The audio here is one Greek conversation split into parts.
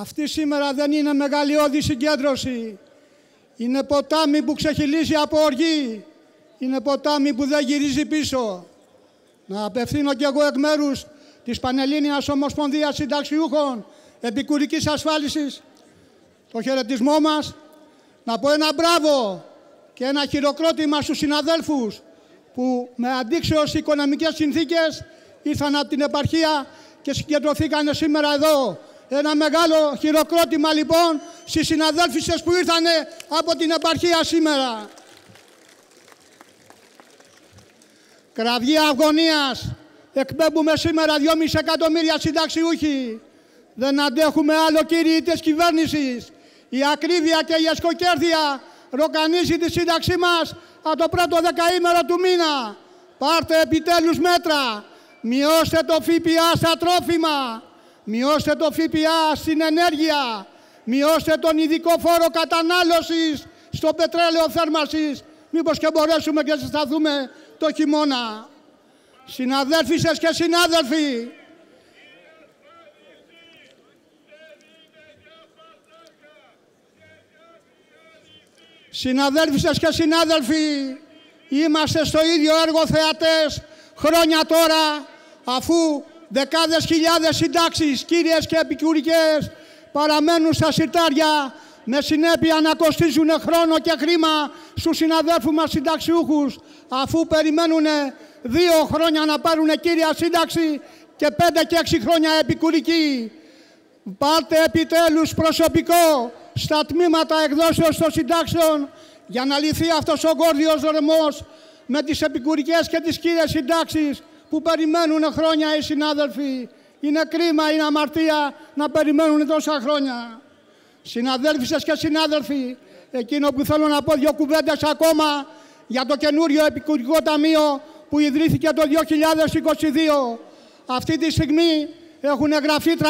Αυτή σήμερα δεν είναι μεγαλειώδη συγκέντρωση. Είναι ποτάμι που ξεχυλίζει από οργή. Είναι ποτάμι που δεν γυρίζει πίσω. Να απευθύνω κι εγώ εκ μέρους της Πανελλήνιας Ομοσπονδίας Συνταξιούχων Επικουρικής Ασφάλισης το χαιρετισμό μας, να πω ένα μπράβο και ένα χειροκρότημα στους συναδέλφους που με αντίξεως οικονομικές συνθήκες ήρθαν από την επαρχία και συγκεντρωθήκαν σήμερα εδώ. Ένα μεγάλο χειροκρότημα λοιπόν στις συναδέλφισες που ήρθαν από την επαρχία σήμερα. Κραυγή αγωνίας. Εκπέμπουμε σήμερα 2,5 εκατομμύρια συνταξιούχοι. Δεν αντέχουμε άλλο κύριοι της κυβέρνησης. Η ακρίβεια και η εσκοκέρδεια ροκανίζει τη σύνταξή μας από το πρώτο δεκαήμερο του μήνα. Πάρτε επιτέλους μέτρα. Μειώστε το ΦΠΑ στα τρόφιμα. Μειώστε το ΦΠΑ στην ενέργεια. Μειώστε τον ειδικό φόρο κατανάλωσης στο πετρέλαιο θέρμασης. Μήπως και μπορέσουμε και συσταθούμε το χειμώνα. Συναδέλφισες και συνάδελφοι, Συναδέλφισες και συνάδελφοι, είμαστε στο ίδιο έργο θεατές χρόνια τώρα, αφού δεκάδες χιλιάδες συντάξεις, κύριες και επικουρικές, παραμένουν στα σιτάρια με συνέπεια να κοστίζουν χρόνο και χρήμα στους συναδέλφους μας συνταξιούχους, αφού περιμένουν δύο χρόνια να πάρουν κύρια σύνταξη και πέντε και έξι χρόνια επικουρική. Πάρτε επιτέλους προσωπικό στα τμήματα εκδόσεως των συντάξεων για να λυθεί αυτός ο γόρδιος ρεμός με τις επικουρικές και τις κύριες συντάξεις που περιμένουν χρόνια οι συνάδελφοι. Είναι κρίμα, είναι αμαρτία να περιμένουν τόσα χρόνια. Συναδέλφισες και συνάδελφοι, εκείνο που θέλω να πω δύο κουβέντες ακόμα για το καινούριο επικουρικό ταμείο που ιδρύθηκε το 2022. Αυτή τη στιγμή έχουν εγγραφεί 300.000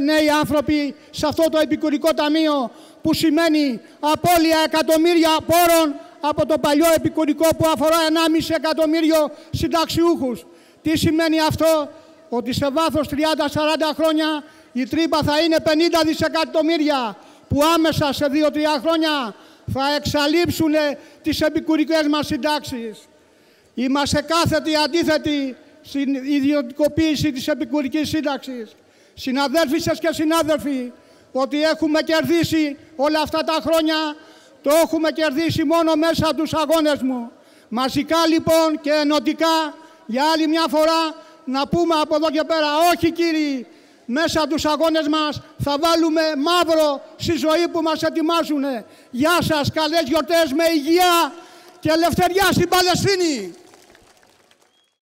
νέοι άνθρωποι σε αυτό το επικουρικό ταμείο που σημαίνει απώλεια εκατομμύρια πόρων από το παλιό επικουρικό που αφορά 1,5 εκατομμύριο συνταξιούχους. Τι σημαίνει αυτό, ότι σε βάθος 30-40 χρόνια η τρύπα θα είναι 50 δισεκατομμύρια που άμεσα σε 2-3 χρόνια θα εξαλείψουν τις επικουρικές μας συντάξεις. Είμαστε κάθετοι αντίθετοι στην ιδιωτικοποίηση της επικουρικής σύνταξης. Συναδέλφοι σας και συνάδελφοι, ότι έχουμε κερδίσει όλα αυτά τα χρόνια, το έχουμε κερδίσει μόνο μέσα από τους αγώνες μου. Μαζικά λοιπόν και ενωτικά, για άλλη μια φορά, να πούμε από εδώ και πέρα, όχι κύριοι, μέσα από τους αγώνες μας θα βάλουμε μαύρο στη ζωή που μας ετοιμάζουν. Γεια σας, καλές γιορτές με υγεία και ελευθεριά στην Παλαιστίνη.